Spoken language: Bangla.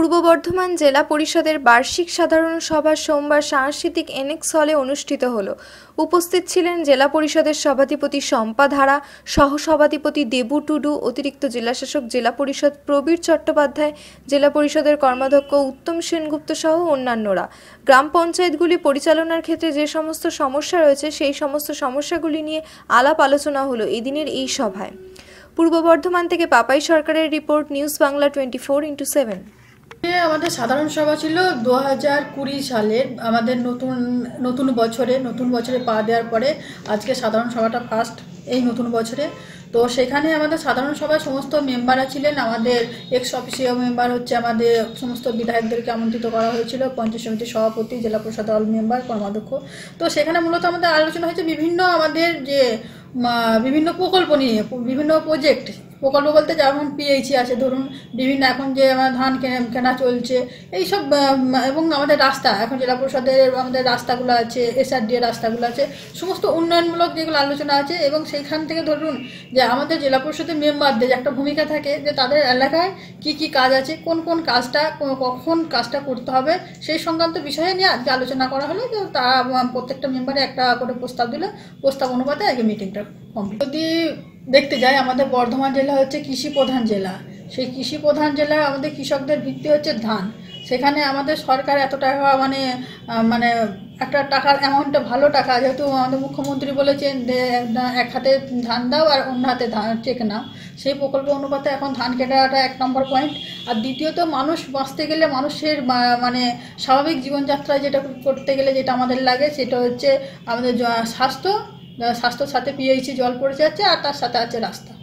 পূর্ব বর্ধমান জেলা পরিষদের বার্ষিক সাধারণ সভা সোমবার সাংস্কৃতিক এনেক্স হলে অনুষ্ঠিত হল। উপস্থিত ছিলেন জেলা পরিষদের সভাধিপতি শম্পা ধারা, সহসভাধিপতি দেবু টুডু, অতিরিক্ত জেলাশাসক জেলা পরিষদ প্রবীর চট্টোপাধ্যায়, জেলা পরিষদের কর্মাধ্যক্ষ উত্তম সেনগুপ্ত সহ অন্যান্যরা। গ্রাম পঞ্চায়েতগুলি পরিচালনার ক্ষেত্রে যে সমস্ত সমস্যা রয়েছে, সেই সমস্ত সমস্যাগুলি নিয়ে আলাপ আলোচনা হলো এদিনের এই সভায়। পূর্ব বর্ধমান থেকে পাপাই সরকারের report, news Bangla twenty four into seven. আমাদের সাধারণ সভা ছিল দু হাজার কুড়ি সালের, আমাদের নতুন নতুন বছরে নতুন বছরে পা দেওয়ার পরে আজকে সাধারণ সভাটা ফার্স্ট এই নতুন বছরে। তো সেখানে আমাদের সাধারণ সভায় সমস্ত মেম্বাররা ছিলেন। আমাদের এক্স অফিসিয়াল মেম্বার হচ্ছে আমাদের সমস্ত বিধায়কদেরকে আমন্ত্রিত করা হয়েছিল। পঞ্চায়েত সমিতির সভাপতি জেলা পরিষদ অল মেম্বার কর্মাধ্যক্ষ। তো সেখানে মূলত আমাদের আলোচনা হয়েছে বিভিন্ন আমাদের যে বিভিন্ন প্রকল্প নিয়ে বিভিন্ন প্রজেক্ট প্রকল্প বলতে যেমন পিএইচি আছে ধরুন বিভিন্ন এখন যে আমার ধান কেনা চলছে এইসব আম, এবং আমাদের রাস্তা এখন জেলা পরিষদের আমাদের রাস্তাগুলো আছে এসআরডি রাস্তাগুলো আছে সমস্ত উন্নয়নমূলক যেগুলো আলোচনা আছে এবং সেইখান থেকে ধরুন যে আমাদের জেলা পরিষদের মেম্বারদের একটা ভূমিকা থাকে, যে তাদের এলাকায় কি কি কাজ আছে, কোন কোন কাজটা কখন কাজটা করতে হবে, সেই সংক্রান্ত বিষয়ে নিয়ে আজকে আলোচনা করা হলো। যে তারা প্রত্যেকটা মেম্বারে একটা করে প্রস্তাব দিল। প্রস্তাব অনুপাতে আগে মিটিংটা কমপ্লিট যদি দেখতে যাই, আমাদের বর্ধমান জেলা হচ্ছে কৃষি প্রধান জেলা। সেই কৃষি প্রধান জেলায় আমাদের কৃষকদের ভিত্তি হচ্ছে ধান। সেখানে আমাদের সরকার এত টাকা মানে মানে একটা টাকার অ্যামাউন্টটা ভালো টাকা, যেহেতু আমাদের মুখ্যমন্ত্রী বলেছেন এক- হাতে ধান দাও আর অন্য হাতে ধান চেক নাও। সেই প্রকল্প অনুপাতে এখন ধান কেনাটা এক নম্বর পয়েন্ট আর দ্বিতীয়ত, মানুষ বাঁচতে গেলে মানুষের মানে স্বাভাবিক জীবনযাত্রায় যেটা করতে গেলে যেটা আমাদের লাগে, সেটা হচ্ছে আমাদের স্বাস্থ্য স্বাস্থ্যর সাথে পিএইচি জল পড়ে যাচ্ছে আর তার সাথে আছে রাস্তা।